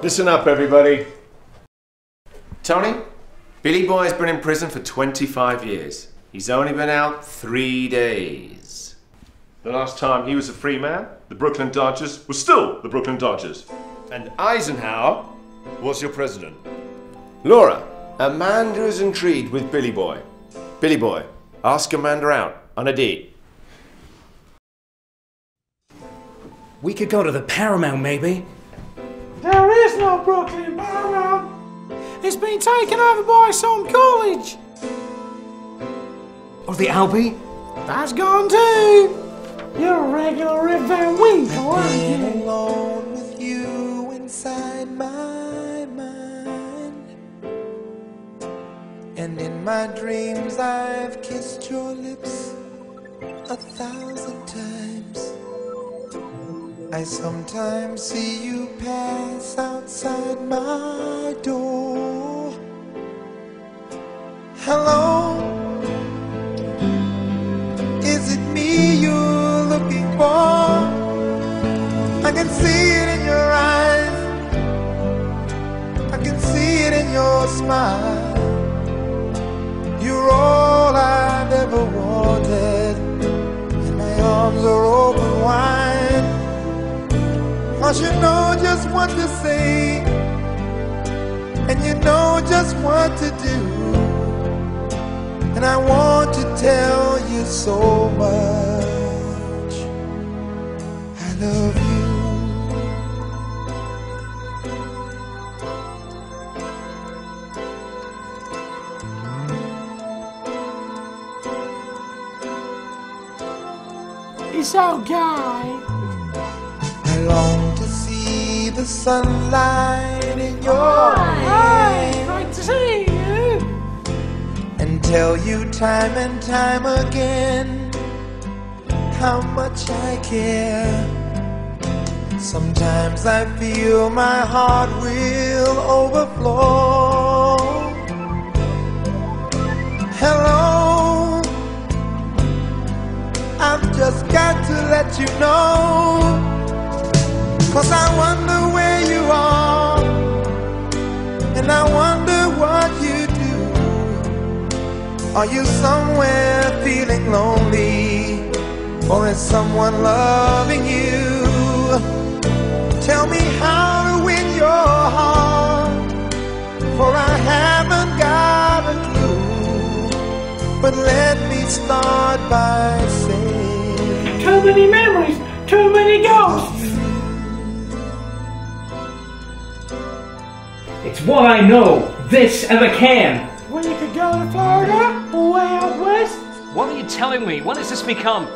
Listen up, everybody. Tony, Billy Boy's been in prison for 25 years. He's only been out three days. The last time he was a free man, the Brooklyn Dodgers were still the Brooklyn Dodgers. And Eisenhower was your president. Laura, Amanda is intrigued with Billy Boy. Billy Boy, ask Amanda out on a date. We could go to the Paramount, maybe. There is Brooklyn Paramount. It's been taken over by some college. Or the Albee? That's gone too. You're a regular Rip Van Winkle, aren't you? alone with you inside my mind. And in my dreams, I've kissed your lips a thousand times. I sometimes see you pass outside my door. Hello, is it me you're looking for? I can see it in your eyes. I can see it in your smile. You're all I've ever wanted. And my arms are open just what to say. And you know just what to do. And I want to tell you so much. I love you. It's okay. I long the sunlight in your eyes great to see you. and tell you time and time again how much I care. Sometimes I feel my heart will overflow. Hello, I've just got to let you know. Cause I wonder Are you somewhere feeling lonely, or is someone loving you? Tell me how to win your heart, for I haven't got a clue. But let me start by saying. Too many memories, too many ghosts. It's what I know. This and the can. We could go to Florida What are you telling me? When has this become?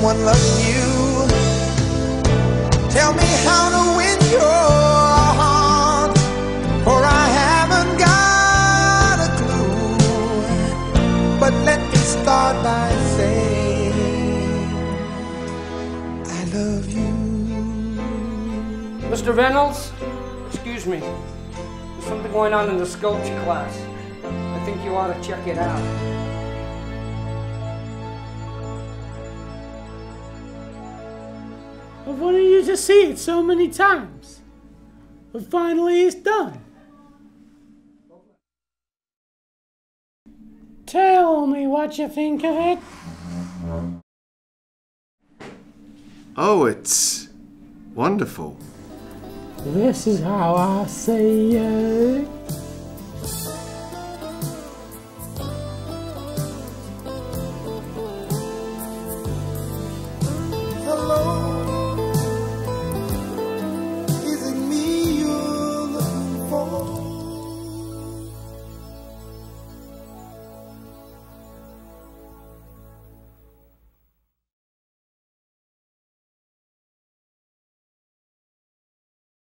Someone you? Tell me how to win your heart, for I haven't got a clue. But let me start by saying I love you. Mr. Reynolds? Excuse me. There's something going on in the sculpture class. I think you ought to check it out. I've wanted you to see it so many times. But finally it's done. Tell me what you think of it. Oh, it's wonderful. This is how I say it.